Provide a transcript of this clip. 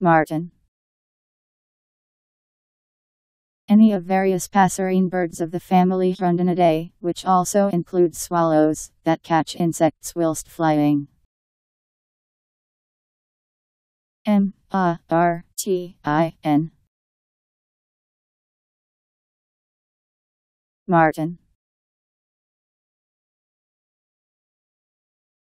Martin. Any of various passerine birds of the family Hirundinidae, which also includes swallows, that catch insects whilst flying. M A R T I N Martin